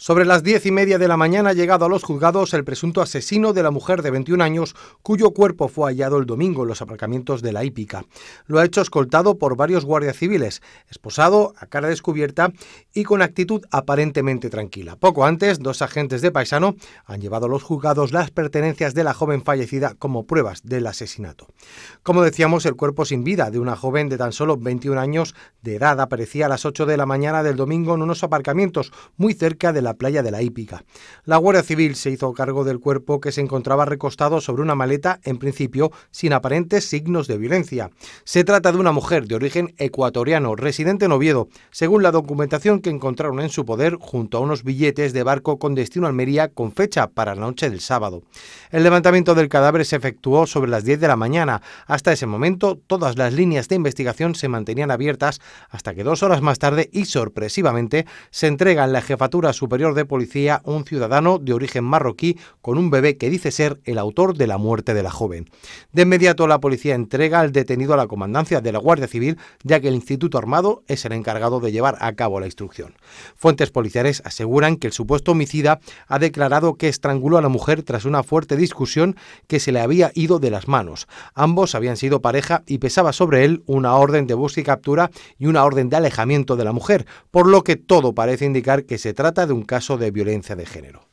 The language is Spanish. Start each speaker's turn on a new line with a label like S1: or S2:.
S1: Sobre las diez y media de la mañana ha llegado a los juzgados el presunto asesino de la mujer de 21 años cuyo cuerpo fue hallado el domingo en los aparcamientos de la Hípica. Lo ha hecho escoltado por varios guardias civiles, esposado, a cara descubierta y con actitud aparentemente tranquila. Poco antes, dos agentes de paisano han llevado a los juzgados las pertenencias de la joven fallecida como pruebas del asesinato. Como decíamos, el cuerpo sin vida de una joven de tan solo 21 años de edad aparecía a las 8 de la mañana del domingo en unos aparcamientos muy cerca de la playa de la Hípica. La Guardia Civil se hizo cargo del cuerpo que se encontraba recostado sobre una maleta, en principio sin aparentes signos de violencia. Se trata de una mujer de origen ecuatoriano, residente en Oviedo, según la documentación que encontraron en su poder junto a unos billetes de barco con destino a Almería con fecha para la noche del sábado. El levantamiento del cadáver se efectuó sobre las 10 de la mañana. Hasta ese momento, todas las líneas de investigación se mantenían abiertas hasta que dos horas más tarde y sorpresivamente se entrega en la Jefatura Superior de Policía un ciudadano de origen marroquí con un bebé que dice ser el autor de la muerte de la joven. De inmediato la policía entrega al detenido a la comandancia de la Guardia Civil, ya que el Instituto Armado es el encargado de llevar a cabo la instrucción. Fuentes policiales aseguran que el supuesto homicida ha declarado que estranguló a la mujer tras una fuerte discusión que se le había ido de las manos. Ambos habían sido pareja y pesaba sobre él una orden de búsqueda y captura y una orden de alejamiento de la mujer, por lo que todo parece indicar que se trata de un caso de violencia de género.